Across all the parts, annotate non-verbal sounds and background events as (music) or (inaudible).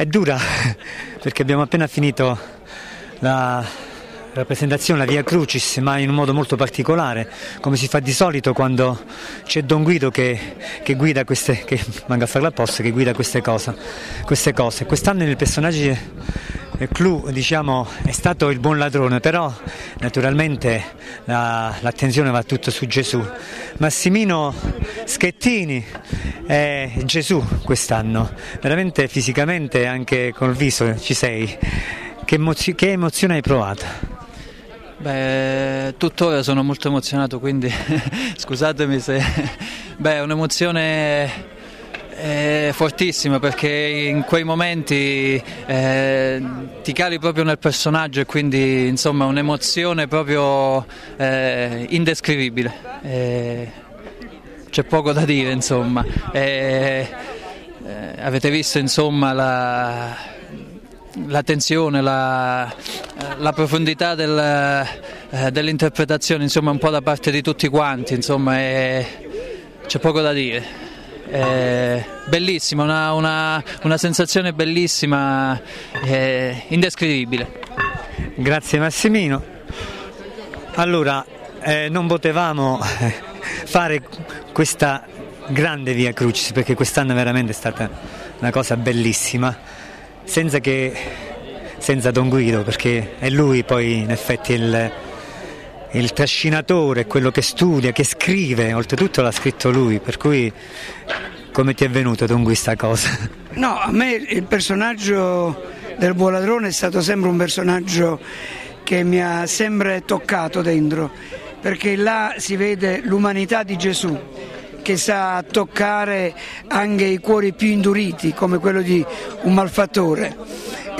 È dura (laughs) perché abbiamo appena finito la rappresentazione, la Via Crucis, ma in un modo molto particolare, come si fa di solito quando c'è Don Guido che, che guida queste, che manca a fare la posta, che guida queste cose. Queste cose. Quest'anno nel personaggio clou diciamo, è stato il buon ladrone, però naturalmente la, l'attenzione va tutto su Gesù. Massimino Schettini è Gesù quest'anno, veramente fisicamente anche col viso ci sei. Che, emozio- che emozione hai provato? Beh, tuttora sono molto emozionato, quindi (laughs) scusatemi se... (laughs) Beh, è un'emozione è fortissima perché in quei momenti eh, ti cali proprio nel personaggio e quindi insomma un'emozione proprio eh, indescrivibile. Eh, c'è poco da dire insomma. Eh, eh, avete visto insomma la, la tensione, la, la profondità del, eh, dell'interpretazione insomma un po' da parte di tutti quanti, insomma c'è poco da dire. Eh, bellissima, una, una, una, sensazione bellissima, indescrivibile. Grazie Massimino. Allora, eh, non potevamo eh, fare questa grande Via Crucis perché quest'anno veramente è stata una cosa bellissima, senza, che, senza Don Guido, perché è lui poi in effetti il il trascinatore, quello che studia, che scrive, oltretutto l'ha scritto lui, per cui come ti è venuto Don questa cosa? No, a me il personaggio del buon ladrone è stato sempre un personaggio che mi ha sempre toccato dentro, perché là si vede l'umanità di Gesù che sa toccare anche i cuori più induriti come quello di un malfattore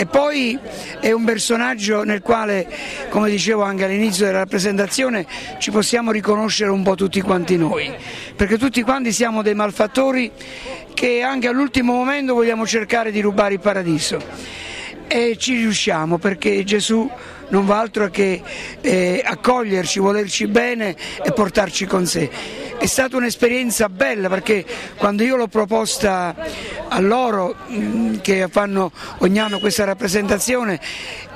e poi è un personaggio nel quale, come dicevo anche all'inizio della rappresentazione, ci possiamo riconoscere un po' tutti quanti noi, perché tutti quanti siamo dei malfattori che anche all'ultimo momento vogliamo cercare di rubare il paradiso e ci riusciamo perché Gesù non va altro che eh, accoglierci, volerci bene e portarci con sé. È stata un'esperienza bella perché quando io l'ho proposta a loro mm, che fanno ogni anno questa rappresentazione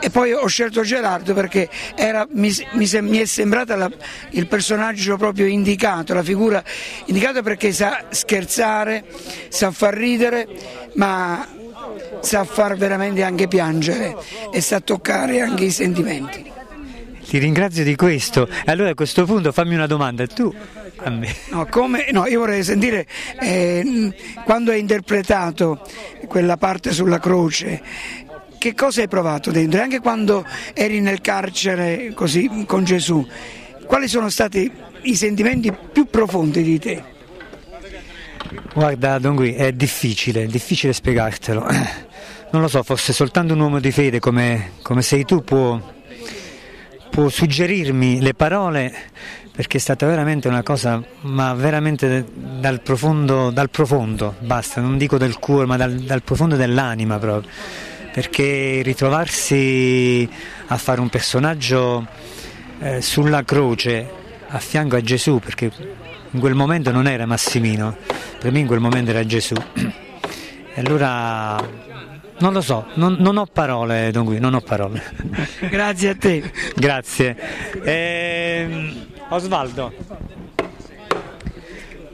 e poi ho scelto Gerardo perché era, mi, mi, mi, è sembrata la, il personaggio proprio indicato, la figura indicata perché sa scherzare, sa far ridere, ma sa far veramente anche piangere e sa toccare anche i sentimenti. Ti ringrazio di questo. Allora a questo punto fammi una domanda, tu a me. No, come, no io vorrei sentire eh, quando hai interpretato quella parte sulla croce, che cosa hai provato dentro? Anche quando eri nel carcere così con Gesù, quali sono stati i sentimenti più profondi di te? Guarda Don Gui, è difficile, è difficile spiegartelo. (clears throat) Non lo so, forse soltanto un uomo di fede come, come sei tu può, può suggerirmi le parole perché è stata veramente una cosa, ma veramente dal profondo, dal profondo, basta, non dico del cuore, ma dal, dal profondo dell'anima proprio, perché ritrovarsi a fare un personaggio eh, sulla croce a fianco a Gesù, perché in quel momento non era Massimino, per me in quel momento era Gesù. E allora non lo so, non, non ho parole, Don Guido, non ho parole. (laughs) Grazie a te. Grazie. Eh, Osvaldo.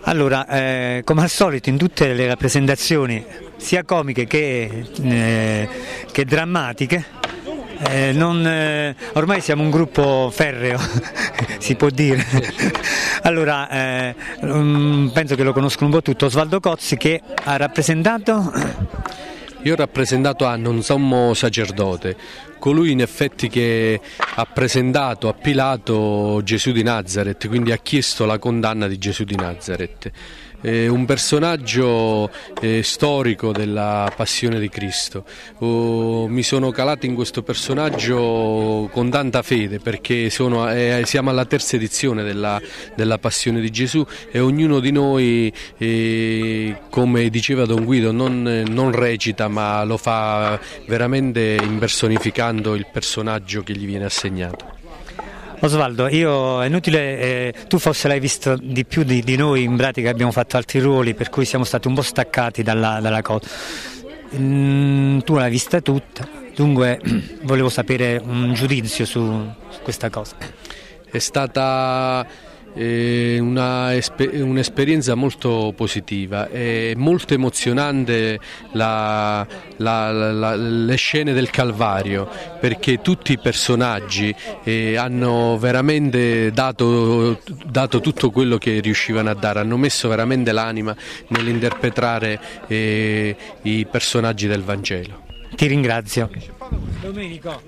Allora, eh, come al solito in tutte le rappresentazioni, sia comiche che, eh, che drammatiche, eh, non, eh, ormai siamo un gruppo ferreo, (laughs) si può dire. allora, eh, mm, penso che lo conoscono un po' tutto, Osvaldo Cozzi che ha rappresentato... Io ho rappresentato Anna, un sommo sacerdote, colui in effetti che ha presentato a Pilato Gesù di Nazareth, quindi ha chiesto la condanna di Gesù di Nazareth eh, un personaggio eh, storico della passione di Cristo. Oh, mi sono calato in questo personaggio con tanta fede perché sono, eh, siamo alla terza edizione della, della, passione di Gesù e ognuno di noi, eh, come diceva Don Guido, non, non recita ma lo fa veramente impersonificando il personaggio che gli viene assegnato. Osvaldo, io è inutile, eh, tu forse l'hai visto di più di, di, noi, in pratica abbiamo fatto altri ruoli per cui siamo stati un po' staccati dalla, dalla cosa. mm, tu l'hai vista tutta, dunque (clears throat) volevo sapere un giudizio su, su questa cosa. È stata un'esperienza molto positiva, è molto emozionante la, la, la, le scene del Calvario perché tutti i personaggi eh, hanno veramente dato, dato, tutto quello che riuscivano a dare, hanno messo veramente l'anima nell'interpretare eh, i personaggi del Vangelo. Ti ringrazio. Domenico.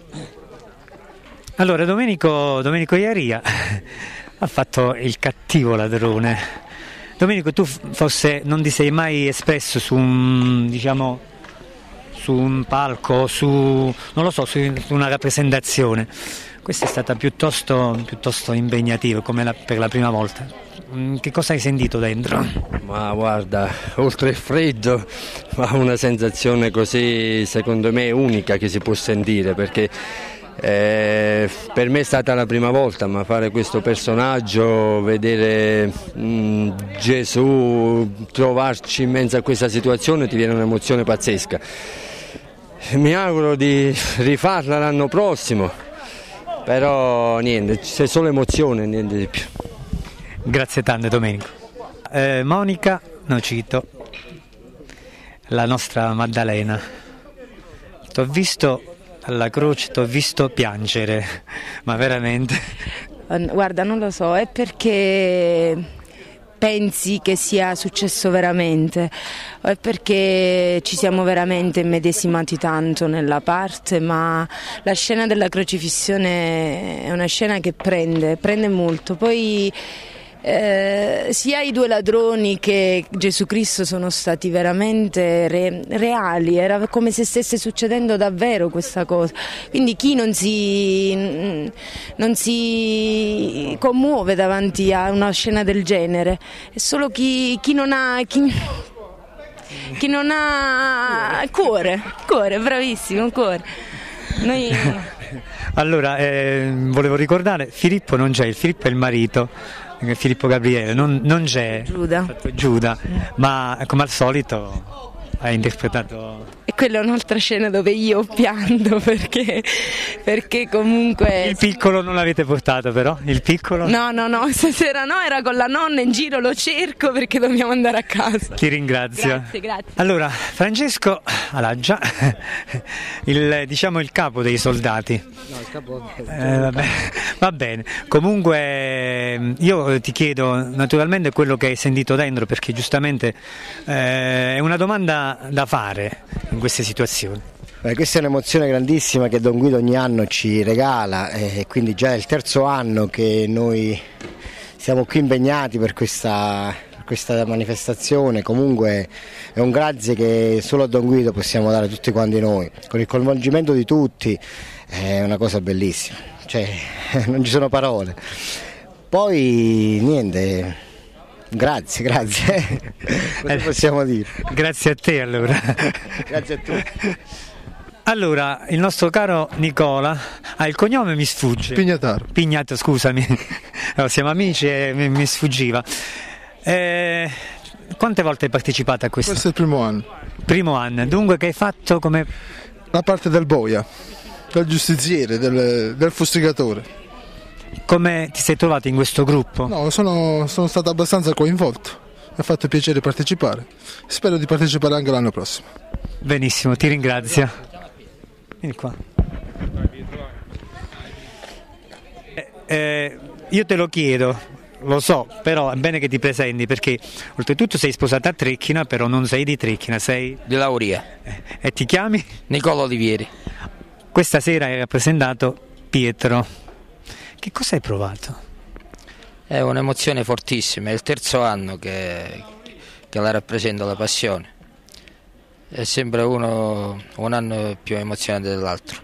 Allora, Domenico, Domenico Iaria ha fatto il cattivo ladrone. Domenico, tu forse non ti sei mai espresso su un, diciamo, su un palco, su, so, su una rappresentazione. Questa è stata piuttosto, piuttosto impegnativa come la, per la prima volta. Mm, che cosa hai sentito dentro? Ma guarda, oltre il freddo, ma una sensazione così secondo me unica che si può sentire perché eh, per me è stata la prima volta, ma fare questo personaggio, vedere mh, mm, Gesù, trovarci in mezzo a questa situazione ti viene un'emozione pazzesca. Mi auguro di rifarla l'anno prossimo, però niente, c'è solo emozione, niente di più. Grazie tante Domenico. Eh, Monica Nocito, la nostra Maddalena. Ti ho visto alla croce ti ho visto piangere, ma veramente. Guarda, non lo so, è perché pensi che sia successo veramente o è perché ci siamo veramente immedesimati tanto nella parte, ma la scena della crocifissione è una scena che prende, prende molto. Poi eh, sia i due ladroni che Gesù Cristo sono stati veramente re, reali, era come se stesse succedendo davvero questa cosa. Quindi chi non si, non si commuove davanti a una scena del genere è solo chi, chi non ha... Chi, chi non ha cuore, cuore, bravissimo, cuore. Noi... Allora, eh, volevo ricordare, Filippo non c'è, Filippo è il marito, Filippo Gabriele, non, non c'è Giuda. Giuda, ma come al solito ha interpretato e quella è un'altra scena dove io pianto (laughs) perché, perché, comunque... Il piccolo non l'avete portato però? Il piccolo? No, no, no, stasera no, era con la nonna in giro, lo cerco perché dobbiamo andare a casa. Ti ringrazio. Grazie, grazie. Allora, Francesco Alaggia, (laughs) il, diciamo il capo dei soldati. No, il capo... Eh, vabbè, va bene, comunque io ti chiedo naturalmente quello che hai sentito dentro perché giustamente eh, è una domanda da fare in queste situazioni? Beh, questa è un'emozione grandissima che Don Guido ogni anno ci regala e quindi già è il terzo anno che noi siamo qui impegnati per questa, per questa manifestazione, comunque è un grazie che solo a Don Guido possiamo dare tutti quanti noi, con il coinvolgimento di tutti è una cosa bellissima, cioè, (laughs) non ci sono parole. Poi niente, Grazie, grazie. Cosa (laughs) possiamo dire? Grazie a te allora. Grazie a tutti. Allora, il nostro caro Nicola, ah, il cognome mi sfugge. Pignataro. Pignato, scusami. (laughs) Allora, siamo amici e mi, mi sfuggiva. Eh, quante volte hai partecipato a questo? Questo è il primo anno. Primo anno, dunque che hai fatto come... La parte del boia, del giustiziere, del, del fustigatore. Come ti sei trovato in questo gruppo? No, sono, sono stato abbastanza coinvolto. Mi ha fatto piacere partecipare. Spero di partecipare anche l'anno prossimo. Benissimo, ti ringrazio. Vieni qua. Eh, eh, io te lo chiedo, lo so, però è bene che ti presenti perché oltretutto sei sposata a Trecchina, però non sei di Trecchina, sei di Lauria. Eh, e ti chiami? Nicola Olivieri. Questa sera hai rappresentato Pietro. Che cosa hai provato? È un'emozione fortissima, è il terzo anno che, che la rappresento la passione. È sempre uno, un anno più emozionante dell'altro.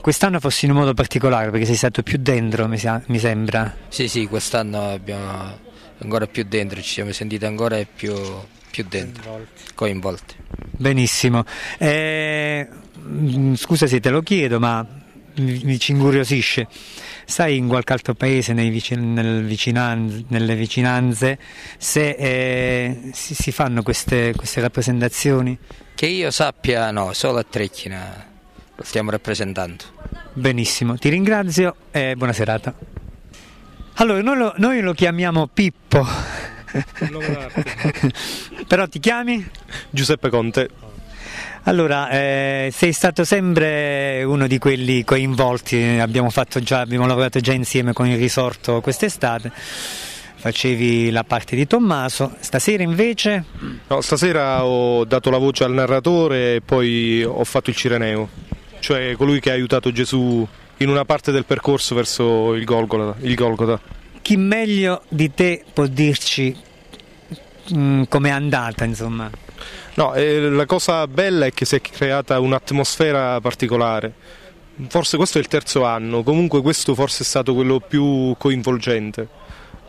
Quest'anno fossi in un modo particolare perché sei stato più dentro, mi, mi sembra. Sì, sì, quest'anno abbiamo ancora più dentro, ci siamo sentiti ancora più, più dentro, coinvolti. coinvolti. Benissimo. Eh, scusa se te lo chiedo, ma mi, mi ci incuriosisce sai in qualche altro paese vicin- nel vicinanze, nelle vicinanze se eh, si, si, fanno queste, queste rappresentazioni? Che io sappia no, solo a Trecchina lo stiamo rappresentando. Benissimo, ti ringrazio e buona serata. Allora, noi lo, noi lo chiamiamo Pippo. (laughs) Però ti chiami? Giuseppe Conte. Allora, eh, sei stato sempre uno di quelli coinvolti, abbiamo, già, abbiamo lavorato già insieme con il risorto quest'estate, facevi la parte di Tommaso, stasera invece? No, stasera ho dato la voce al narratore e poi ho fatto il Cireneo, cioè colui che ha aiutato Gesù in una parte del percorso verso il Golgota. Il Golgota. Chi meglio di te può dirci mm, com'è andata, insomma? No, eh, la cosa bella è che si è creata un'atmosfera particolare. Forse questo è il terzo anno, comunque questo forse è stato quello più coinvolgente.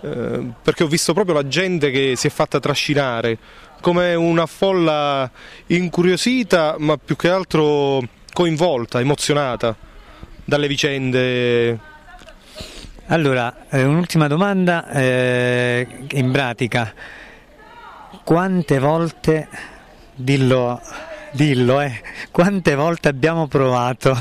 Eh, perché ho visto proprio la gente che si è fatta trascinare come una folla incuriosita, ma più che altro coinvolta, emozionata dalle vicende. Allora, eh, un'ultima domanda eh, in pratica. Quante volte Dillo, dillo, eh. Quante volte abbiamo provato?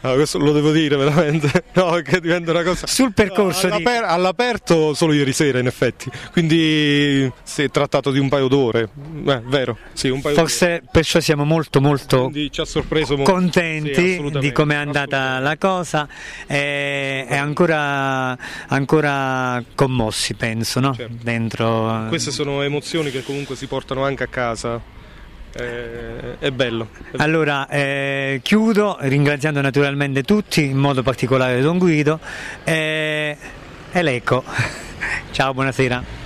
No, questo lo devo dire veramente, (laughs) no, che diventa una cosa... Sul percorso no, all'aper- all'aperto solo ieri sera in effetti, quindi si è trattato di un paio d'ore, eh, vero, sì, un paio Forse d'ore. perciò siamo molto molto ci ha sorpreso molto. contenti sì, di come è andata la cosa e, e ancora, ancora, commossi penso, no? Certo. Dentro... Queste sono emozioni che comunque si portano anche a casa eh, è bello. Allora eh, chiudo ringraziando naturalmente tutti, in modo particolare Don Guido eh, e l'Eco. (laughs) Ciao, buonasera.